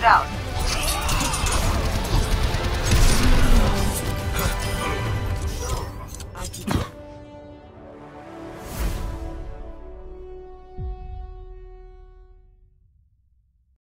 it out.